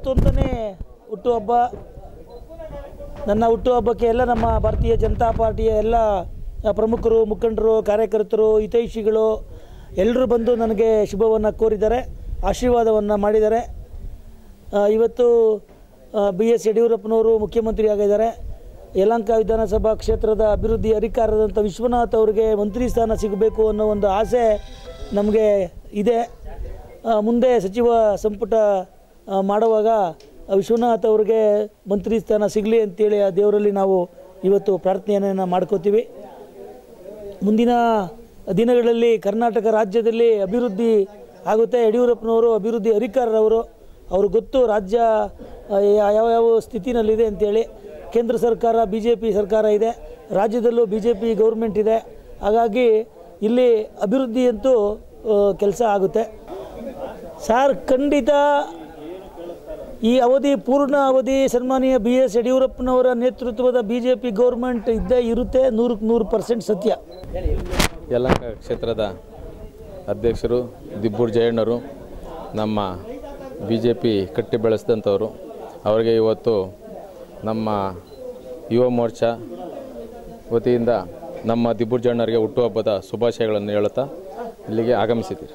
ಐವತ್ತೊಂದನೇ ಹುಟ್ಟುಹಬ್ಬ. ನನ್ನ ಹುಟ್ಟುಹಬ್ಬಕ್ಕೆ ಎಲ್ಲ ನಮ್ಮ ಭಾರತೀಯ ಜನತಾ ಪಾರ್ಟಿಯ ಎಲ್ಲ ಪ್ರಮುಖರು, ಮುಖಂಡರು, ಕಾರ್ಯಕರ್ತರು, ಹಿತೈಷಿಗಳು ಎಲ್ಲರೂ ಬಂದು ನನಗೆ ಶುಭವನ್ನು ಕೋರಿದ್ದಾರೆ, ಆಶೀರ್ವಾದವನ್ನು ಮಾಡಿದ್ದಾರೆ. ಇವತ್ತು ಬಿ ಎಸ್ ಯಡಿಯೂರಪ್ಪನವರು ಮುಖ್ಯಮಂತ್ರಿ ಆಗಿದ್ದಾರೆ ಯಲಂಕ ವಿಧಾನಸಭಾ ಕ್ಷೇತ್ರದ ಅಭಿವೃದ್ಧಿ ಅಧಿಕಾರದಂಥ ವಿಶ್ವನಾಥ್ ಅವರಿಗೆ ಮಂತ್ರಿ ಸ್ಥಾನ ಸಿಗಬೇಕು ಅನ್ನೋ ಒಂದು ಆಸೆ ನಮಗೆ ಇದೆ. ಮುಂದೆ ಸಚಿವ ಸಂಪುಟ ಮಾಡುವಾಗ ವಿಶ್ವನಾಥ್ ಅವರಿಗೆ ಮಂತ್ರಿ ಸ್ಥಾನ ಸಿಗಲಿ ಅಂತೇಳಿ ಆ ದೇವರಲ್ಲಿ ನಾವು ಇವತ್ತು ಪ್ರಾರ್ಥನೆಯನ್ನು ಮಾಡ್ಕೋತೀವಿ. ಮುಂದಿನ ದಿನಗಳಲ್ಲಿ ಕರ್ನಾಟಕ ರಾಜ್ಯದಲ್ಲಿ ಅಭಿವೃದ್ಧಿ ಆಗುತ್ತೆ. ಯಡಿಯೂರಪ್ಪನವರು ಅಭಿವೃದ್ಧಿ ಅಧಿಕಾರರವರು ಅವರು ಗೊತ್ತು ರಾಜ್ಯ ಯಾವ ಯಾವ ಸ್ಥಿತಿನಲ್ಲಿದೆ ಅಂತೇಳಿ. ಕೇಂದ್ರ ಸರ್ಕಾರ ಬಿ ಜೆ ಪಿ ಸರ್ಕಾರ ಇದೆ. ರಾಜ್ಯದಲ್ಲೂ ಬಿ ಜೆ ಪಿ ಗೌರ್ಮೆಂಟ್ ಇದೆ. ಹಾಗಾಗಿ ಇಲ್ಲಿ ಅಭಿವೃದ್ಧಿಯಂತೂ ಕೆಲಸ ಆಗುತ್ತೆ. ಸರ್ ಖಂಡಿತ ಈ ಅವಧಿ ಪೂರ್ಣ ಅವಧಿ ಸನ್ಮಾನೀಯ ಬಿ ಎಸ್ ಯಡಿಯೂರಪ್ಪನವರ ನೇತೃತ್ವದ ಬಿ ಜೆ ಪಿ ಗೌರ್ಮೆಂಟ್ ಇದ್ದೇ ಇರುತ್ತೆ ನೂರಕ್ಕೆ ನೂರು ಪರ್ಸೆಂಟ್ ಸತ್ಯ. ಎಲ್ಲ ಕ್ಷೇತ್ರದ ಅಧ್ಯಕ್ಷರು, ದಿಬ್ಬೂರ್ ಜಯಣ್ಣರು, ನಮ್ಮ ಬಿ ಜೆ ಪಿ ಕಟ್ಟಿ ಬೆಳೆಸಿದಂಥವ್ರು ಅವರಿಗೆ ಇವತ್ತು ನಮ್ಮ ಯುವ ಮೋರ್ಚಾ ವತಿಯಿಂದ ನಮ್ಮ ದಿಬ್ಬೂರ್ ಜಯಣ್ಣರಿಗೆ ಹುಟ್ಟುಹಬ್ಬದ ಶುಭಾಶಯಗಳನ್ನು ಹೇಳುತ್ತಾ ಇಲ್ಲಿಗೆ ಆಗಮಿಸಿದ್ದೀರಿ.